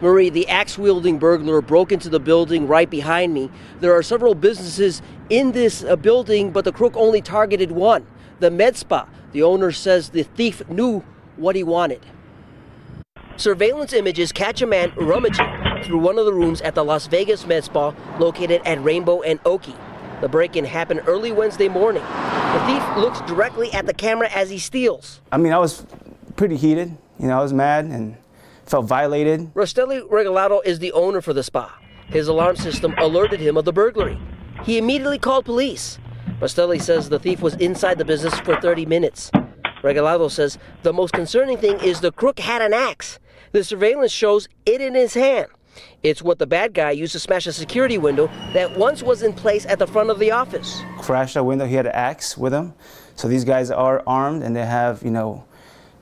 Marie, the axe wielding burglar broke into the building right behind me. There are several businesses in this uh, building, but the crook only targeted one the med spa. The owner says the thief knew what he wanted. Surveillance images catch a man rummaging through one of the rooms at the Las Vegas Med Spa located at Rainbow and Oakey. The break in happened early Wednesday morning. The thief looks directly at the camera as he steals. I mean, I was pretty heated. You know, I was mad and felt violated. Rostelli Regalado is the owner for the spa. His alarm system alerted him of the burglary. He immediately called police. Rostelli says the thief was inside the business for 30 minutes. Regalado says the most concerning thing is the crook had an axe. The surveillance shows it in his hand. It's what the bad guy used to smash a security window that once was in place at the front of the office. Crashed a window. He had an axe with him. So these guys are armed and they have, you know,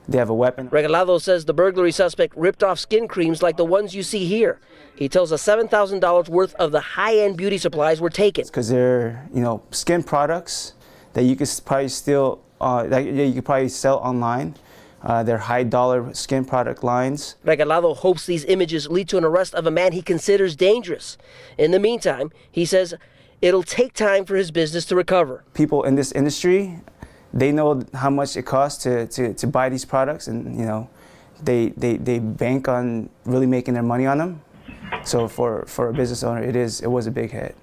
they have a weapon. Regalado says the burglary suspect ripped off skin creams like the ones you see here. He tells us $7,000 worth of the high-end beauty supplies were taken. Because they're, you know, skin products that you could probably still, uh, that you could probably sell online. Uh, they're high dollar skin product lines. Regalado hopes these images lead to an arrest of a man he considers dangerous. In the meantime, he says it'll take time for his business to recover. People in this industry, they know how much it costs to, to, to buy these products and you know they, they, they bank on really making their money on them. So for, for a business owner, it is it was a big hit.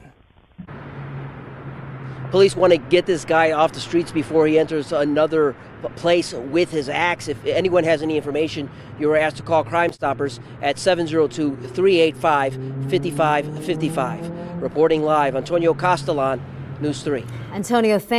Police want to get this guy off the streets before he enters another place with his axe. If anyone has any information, you are asked to call Crime Stoppers at 702 385 5555. Reporting live, Antonio Castellan, News 3. Antonio, thank